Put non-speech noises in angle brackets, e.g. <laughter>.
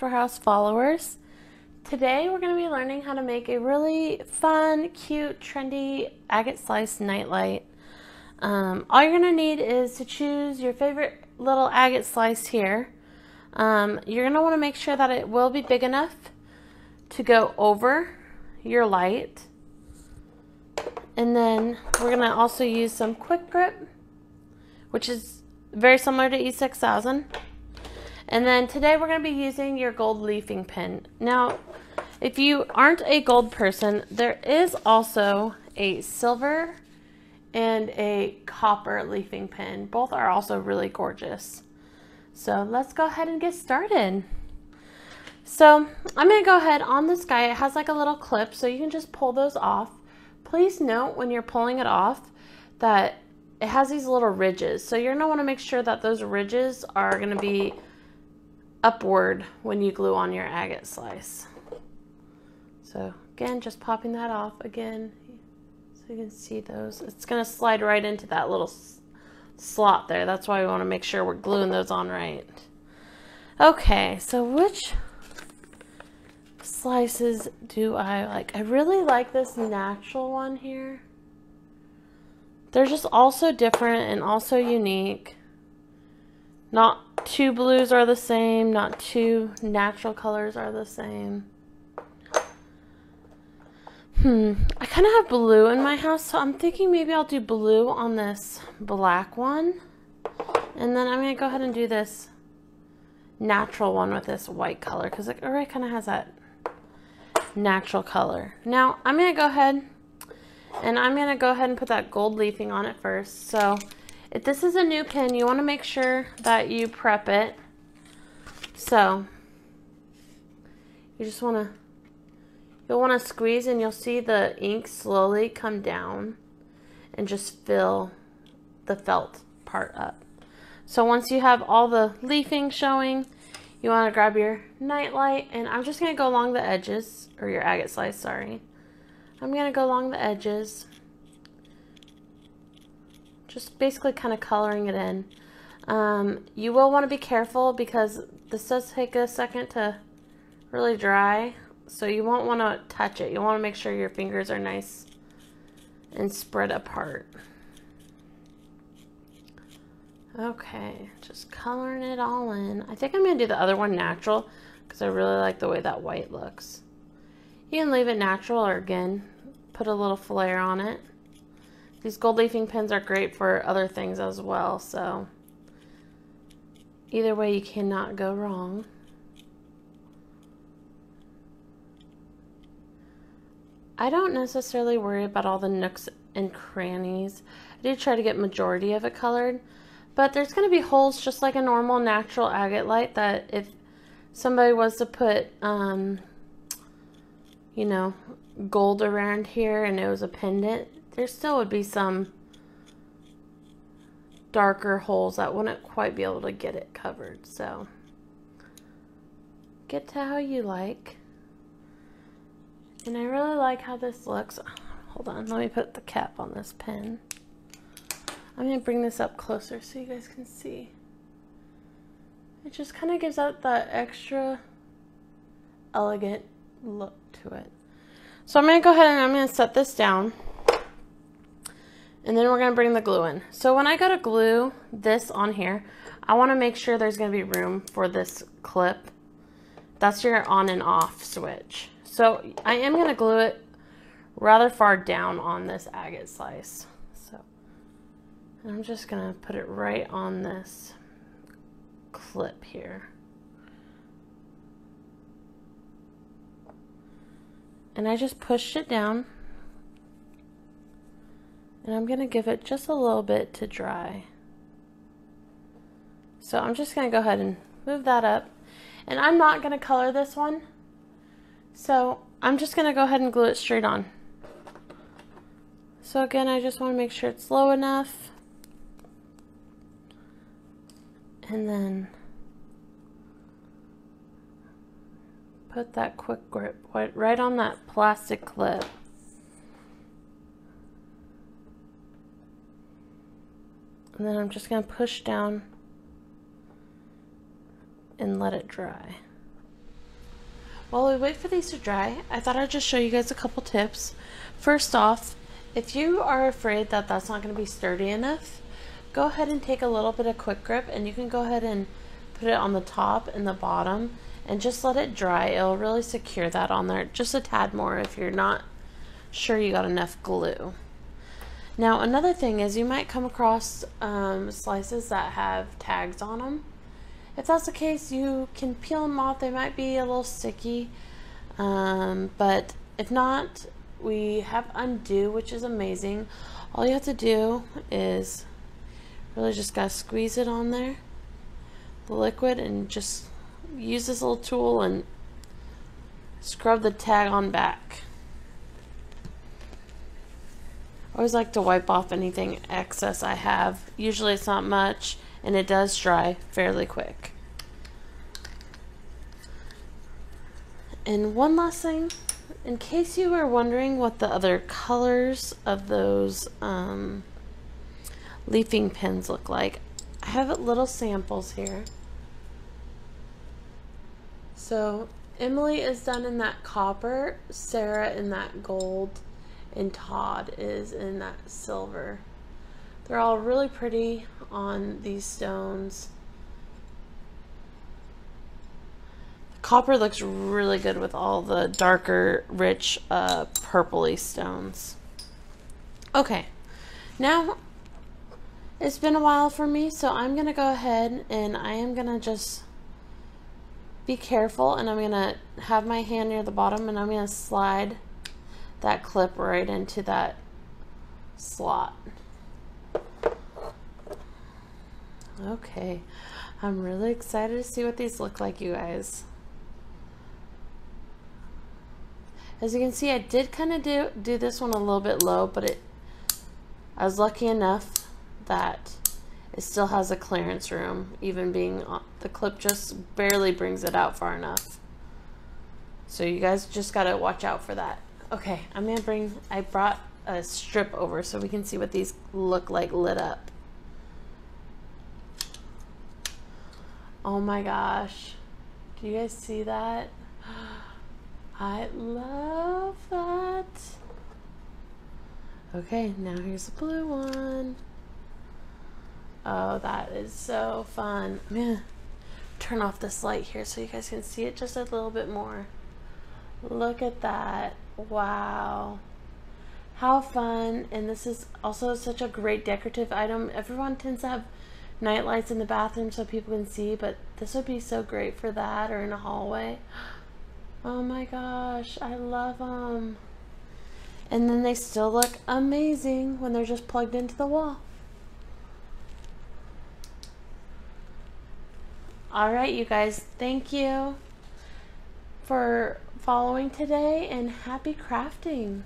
Warehouse followers. Today we're going to be learning how to make a really fun, cute, trendy agate slice nightlight. Um, all you're going to need is to choose your favorite little agate slice here. Um, you're going to want to make sure that it will be big enough to go over your light. And then we're going to also use some quick grip, which is very similar to E6000. And then today we're going to be using your gold leafing pen. Now, if you aren't a gold person, there is also a silver and a copper leafing pen. Both are also really gorgeous. So let's go ahead and get started. So I'm going to go ahead on this guy. It has like a little clip so you can just pull those off. Please note when you're pulling it off that it has these little ridges. So you're going to want to make sure that those ridges are going to be upward when you glue on your agate slice. So again, just popping that off again so you can see those. It's going to slide right into that little slot there. That's why we want to make sure we're gluing those on right. Okay, so which slices do I like? I really like this natural one here. They're just also different and also unique. Not two blues are the same, not two natural colors are the same. Hmm, I kind of have blue in my house, so I'm thinking maybe I'll do blue on this black one. And then I'm going to go ahead and do this natural one with this white color because it already kind of has that natural color. Now, I'm going to go ahead and I'm going to go ahead and put that gold leafing on it first. So if this is a new pin, you want to make sure that you prep it. So you just want to, you'll want to squeeze and you'll see the ink slowly come down and just fill the felt part up. So once you have all the leafing showing, you want to grab your nightlight and I'm just going to go along the edges, or your agate slice, sorry. I'm going to go along the edges just basically kind of coloring it in. Um, you will want to be careful because this does take a second to really dry. So you won't want to touch it. You want to make sure your fingers are nice and spread apart. Okay, just coloring it all in. I think I'm going to do the other one natural because I really like the way that white looks. You can leave it natural or again, put a little flare on it. These gold leafing pens are great for other things as well, so either way you cannot go wrong. I don't necessarily worry about all the nooks and crannies. I do try to get majority of it colored, but there's going to be holes just like a normal natural agate light that if somebody was to put, um, you know, gold around here and it was a pendant, there still would be some darker holes that wouldn't quite be able to get it covered. So get to how you like. And I really like how this looks. Hold on, let me put the cap on this pen. I'm going to bring this up closer so you guys can see. It just kind of gives out that extra elegant look to it. So I'm going to go ahead and I'm going to set this down. And then we're going to bring the glue in. So when I go to glue this on here, I want to make sure there's going to be room for this clip. That's your on and off switch. So I am going to glue it rather far down on this agate slice. So I'm just going to put it right on this clip here. And I just pushed it down and I'm going to give it just a little bit to dry. So I'm just going to go ahead and move that up. And I'm not going to color this one. So I'm just going to go ahead and glue it straight on. So again, I just want to make sure it's low enough. And then put that quick grip right on that plastic clip. And then I'm just going to push down and let it dry. while we wait for these to dry, I thought I'd just show you guys a couple tips. First off, if you are afraid that that's not going to be sturdy enough, go ahead and take a little bit of quick grip and you can go ahead and put it on the top and the bottom and just let it dry. It'll really secure that on there just a tad more if you're not sure you got enough glue. Now another thing is you might come across um, slices that have tags on them. If that's the case, you can peel them off. They might be a little sticky, um, but if not, we have Un-du, which is amazing. All you have to do is really just gotta squeeze it on there, the liquid, and just use this little tool and scrub the tag on back. I always like to wipe off anything excess I have. Usually it's not much and it does dry fairly quick. And one last thing, in case you were wondering what the other colors of those um, leafing pens look like, I have little samples here. So Emily is done in that copper, Sarah in that gold, and Todd is in that silver. They're all really pretty on these stones. Copper looks really good with all the darker, rich, uh, purpley stones. Okay, now it's been a while for me, so I'm going to go ahead and I am going to just be careful and I'm going to have my hand near the bottom and I'm going to slide that clip right into that slot. Okay, I'm really excited to see what these look like, you guys. As you can see, I did kind of do, do this one a little bit low, but it I was lucky enough that it still has a clearance room, even being the clip just barely brings it out far enough. So you guys just got to watch out for that. Okay, I'm to bring, I brought a strip over so we can see what these look like lit up. Oh my gosh. Do you guys see that? <gasps> I love that. Okay, now here's the blue one. Oh, that is so fun. I'm gonna turn off this light here so you guys can see it just a little bit more. Look at that. Wow. How fun. And this is also such a great decorative item. Everyone tends to have night lights in the bathroom so people can see, but this would be so great for that or in a hallway. <gasps> Oh my gosh, I love them. And then they still look amazing when they're just plugged into the wall. All right, you guys, thank you for following today and happy crafting.